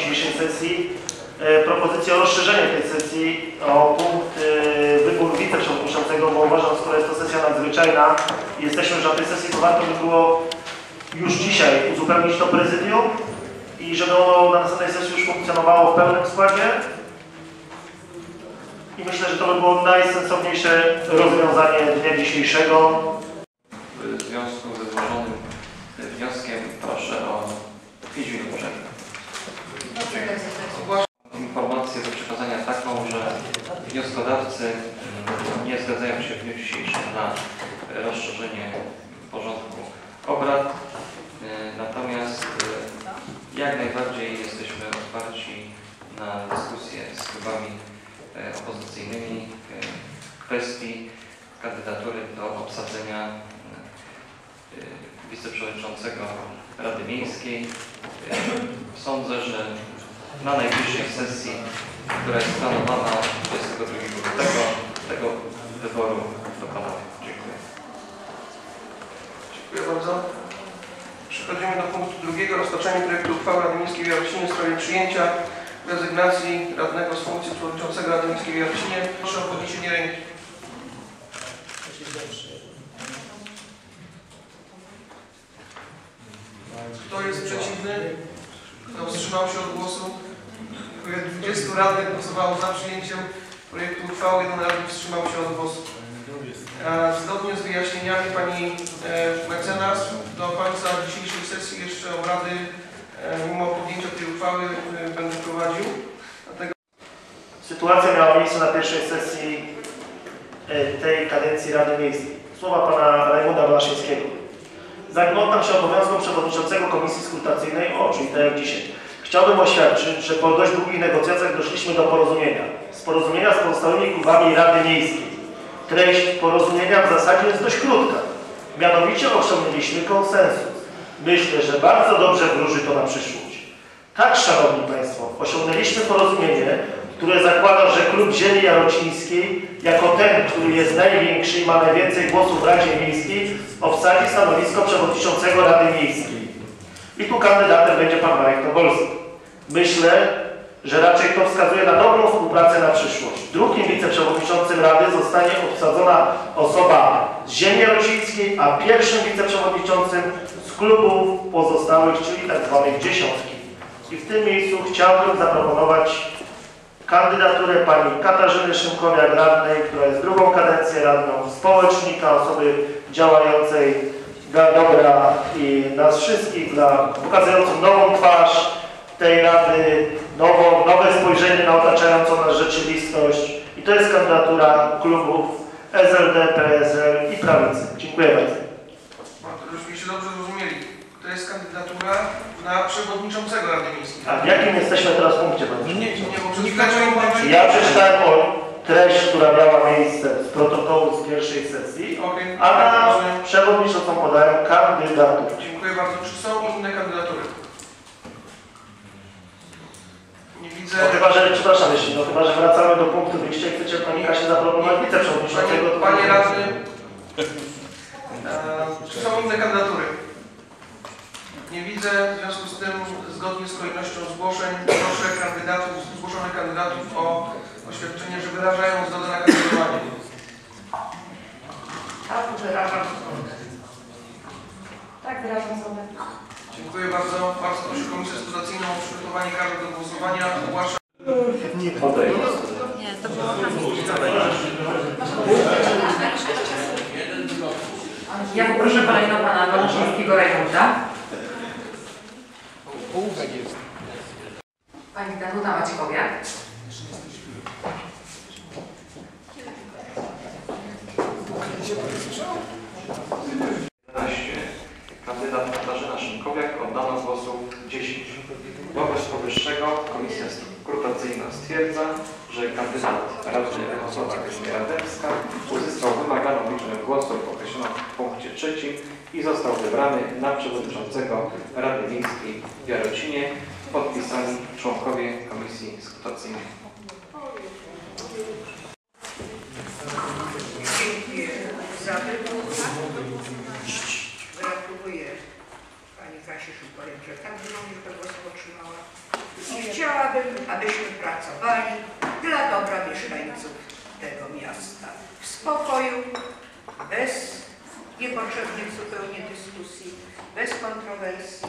dzisiejszej sesji e, propozycję o rozszerzenie tej sesji o punkt e, wybór wiceprzewodniczącego, bo uważam, skoro jest to sesja nadzwyczajna jesteśmy, że na tej sesji to warto by było już dzisiaj uzupełnić to prezydium i żeby ono na następnej sesji już funkcjonowało w pełnym składzie. I myślę, że to by było najsensowniejsze rozwiązanie dnia dzisiejszego. Kwestii kandydatury do obsadzenia e, wiceprzewodniczącego Rady Miejskiej. E, Sądzę, że na najbliższej sesji, która jest planowana 22 lutego, tego wyboru dokonamy. Dziękuję. Dziękuję bardzo. Przechodzimy do punktu drugiego. Rozpatrzenie projektu uchwały Rady Miejskiej w Jarocinie w sprawie przyjęcia rezygnacji radnego z funkcji przewodniczącego Rady Miejskiej w Jarocinie. Proszę o podniesienie ręki. Wstrzymał się od głosu? Dziękuję. 20 radnych głosowało za przyjęciem projektu uchwały. Jeden radny wstrzymał się od głosu. Zgodnie z wyjaśnieniami pani e, mecenas do końca dzisiejszej sesji jeszcze obrady e, mimo podjęcia tej uchwały e, będę prowadził. Dlatego Sytuacja miała miejsce na pierwszej sesji tej kadencji Rady Miejskiej. Słowa pana Rajmunda Walaszyńskiego. Zaglądam się obowiązkom przewodniczącego Komisji Skrutacyjnej o, czyli tak jak dzisiaj. Chciałbym oświadczyć, że po dość długich negocjacjach doszliśmy do porozumienia. Z porozumienia z pozostałymi klubami Rady Miejskiej. Treść porozumienia w zasadzie jest dość krótka. Mianowicie osiągnęliśmy konsensus. Myślę, że bardzo dobrze wróży to na przyszłość. Tak, Szanowni Państwo, osiągnęliśmy porozumienie, które zakłada, że Klub Ziemi Jarocińskiej, jako ten, który jest największy i ma najwięcej głosów w Radzie Miejskiej, obsadzi stanowisko przewodniczącego Rady Miejskiej. I tu kandydatem będzie pan Marek Tobolski. Myślę, że raczej to wskazuje na dobrą współpracę na przyszłość. Drugim wiceprzewodniczącym Rady zostanie obsadzona osoba z ziemi jarocińskiej, a pierwszym wiceprzewodniczącym z klubów pozostałych, czyli tak zwanych dziesiątki. I w tym miejscu chciałbym zaproponować kandydaturę pani Katarzyny Szymkowiak radnej, która jest drugą kadencję radną, społecznika, osoby działającej dla dobra i nas wszystkich, dla pokazującą nową twarz tej rady, nową, nowe spojrzenie na otaczającą nas rzeczywistość. I to jest kandydatura klubów SLD, PSL i Prawicy. Dziękuję bardzo. Żebyśmy się dobrze zrozumieli. To jest kandydatura na przewodniczącego Rady Miejskiej. A w jakim jesteśmy teraz punkcie, panie Nie, przewodniczący? nie, chwileczką Ja przeczytałem o treść, która miała miejsce z protokołu z pierwszej sesji, Okej, a na przewodniczącą podają kandydatur. Dziękuję bardzo. Czy są inne kandydatury? Nie widzę. No chyba, że, przepraszam jeszcze, no chyba, że wracamy do punktu wyjścia i chcecie pani Kasie zaproponować wiceprzewodniczącego. Panie, panie radny, e, czy są inne kandydatury? Nie widzę, w związku z tym zgodnie z kolejnością zgłoszeń proszę kandydatów, zgłoszonych kandydatów o oświadczenie, że wyrażają zgodę na kandydowanie. Tak, wyrażam zgodę. Tak, wyrażam zgodę. Dziękuję bardzo. Bardzo proszę Komisję Skutacyjną o przygotowanie karty do głosowania. Ogłaszam. Nie, to było Ja poproszę kolejno pana Waluszyńskiego Rajmunda. Pani Danuta Maćkowiak. Kandydat Katarzyna Szymkowiak oddano głosów 10. Wobec powyższego Komisja Skrutacyjna stwierdza, że kandydat radny osoba Krystyna uzyskał wymaganą liczbę głosów określoną w punkcie trzecim i został wybrany na przewodniczącego Rady Miejskiej w Jarocinie. Podpisani członkowie Komisji Skrutacyjnej. Dziękuję za wybór. Gratuluję Pani Kasi powiem, że tak dużą liczbę głosów otrzymała. I chciałabym, abyśmy pracowali dla dobra mieszkańców tego miasta. W spokoju, bez niepotrzebnych zupełnie dyskusji, bez kontrowersji,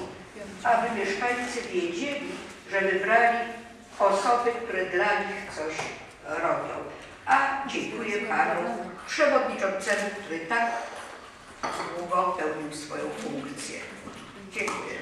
aby mieszkańcy wiedzieli, że wybrali osoby, które dla nich coś robią. A dziękuję panu przewodniczącemu, który tak długo pełnił swoją funkcję. Dziękuję.